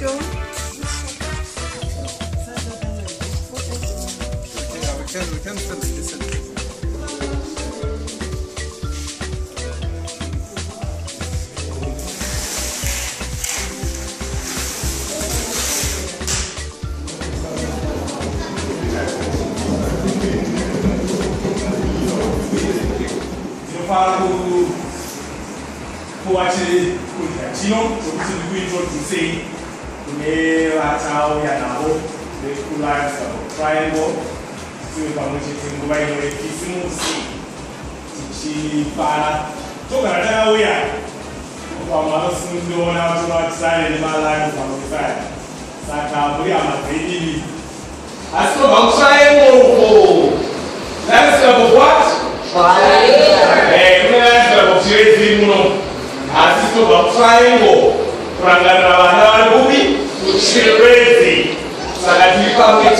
كم خمسة سنة Coaches, coaches, you know, to be introduced. here that's how we are now the two lines of a triangle tí o bá mo ṣe ti mo bá yẹ lórí kí sí mo sì ti ṣe para tó kàn dá wíyà ọkọ àwọn alọ́sùn ló wọn náà tó náà ti sáré ní máa láàárín ìgbà lórí báyìí sàkà what. ẹ̀ẹ́dẹ́gbẹ́ láti ọ̀bọ̀ tí ó ti mú un àti ọba ń sáré mọ. si resi, sarà di fare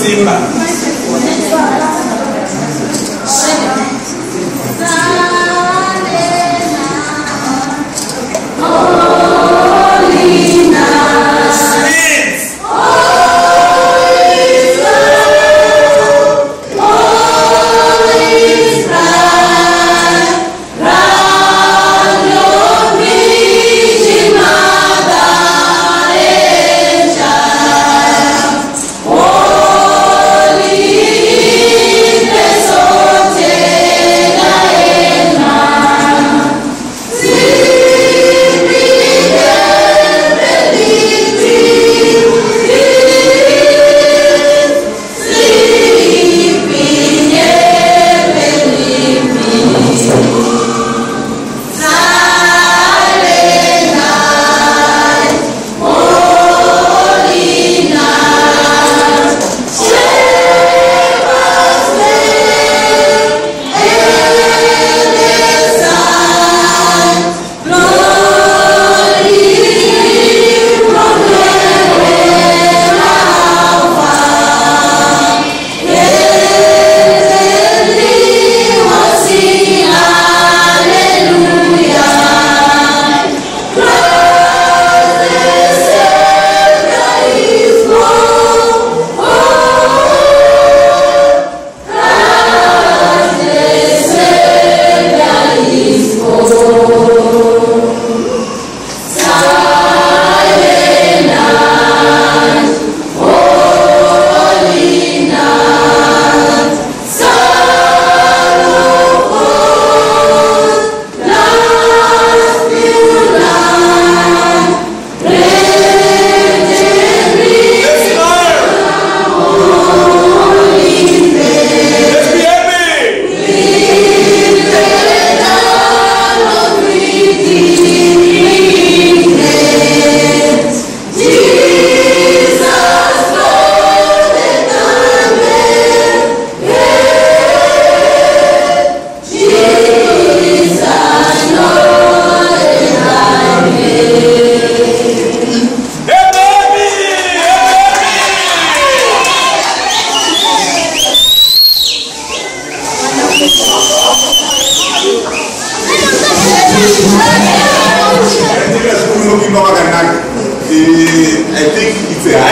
Wamunosimba.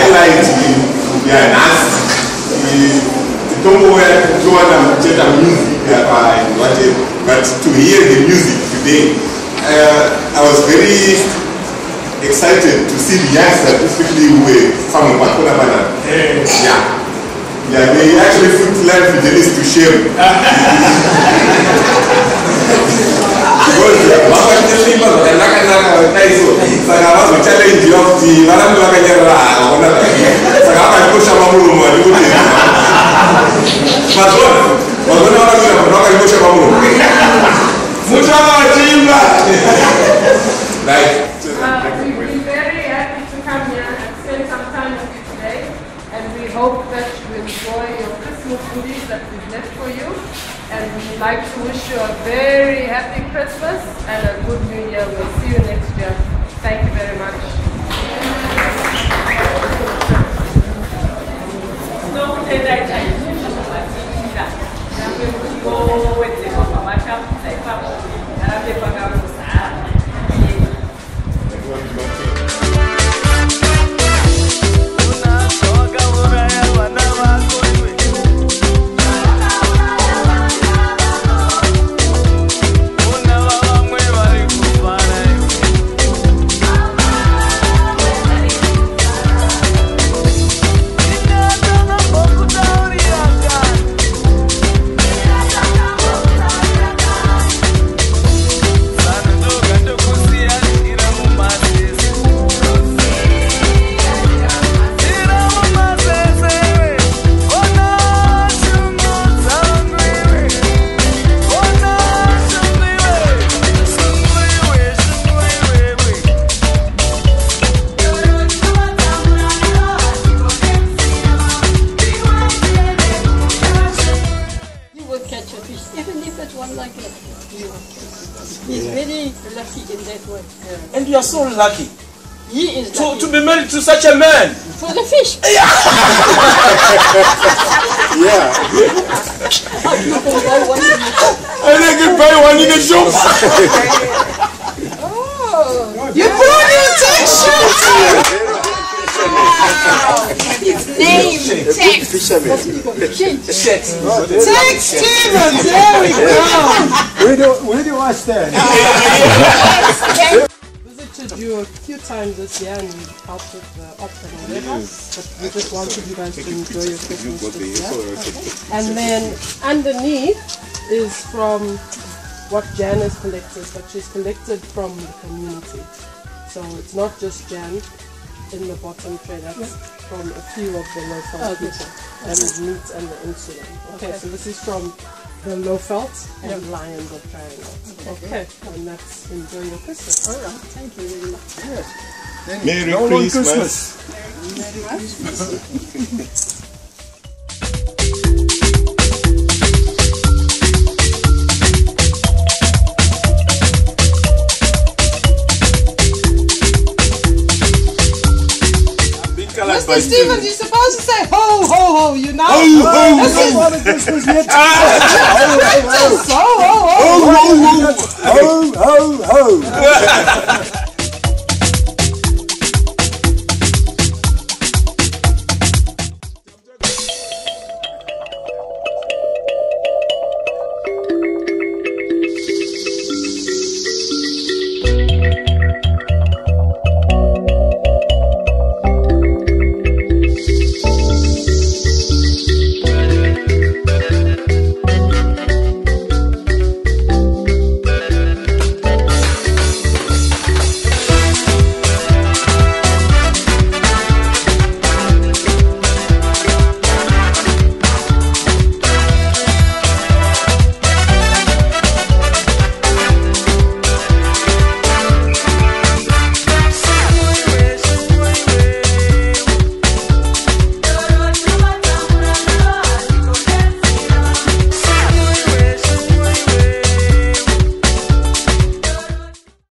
Highlight in ya nasi titomboya tichiwana kucheta music apa and whatever but to hear the music today uh, I was very excited to see the youngsters especially who were from Pakona Banana yeah. Yeah they actually put live fidelis to shame because vakatisimba zvakanakanaka vataiso saka vazochallenjiwa kuti varambe vakanyarira havona saka vakandikoshama muromo handikutenda mazona mazona vakasira vana vakandikoshama muromo muti vakavachimba lucky in. And you are so lucky He is to, lucky. to be married to such a man. For the fish. Yeah. People buy one in the shop. And they can buy one in the shop. Oh, You brought your t-shirt! Name, text. Text Steven, there we go. Where do where do I stand? visited you a few times this year and we helped with the op and whatever. But we just wanted you guys to enjoy your Christmas this year. And then underneath is from what Jan has collected, but she's collected from the community. So it's not just Jan in the bottom tray, that's from a few of the low local oh, people. And it meets and the insulin. Okay, so this is from the Lowveld and Lions of Triangle. Okay, and that's enjoy your Christmas. All right, thank you very much. Merry Roll on Christmas. Being colored Mr. Stevens, you're supposed to say ho, ho, ho, you know? Oh, This is Father Christmas yet. so, ho, ho, ho. Ho ho ho.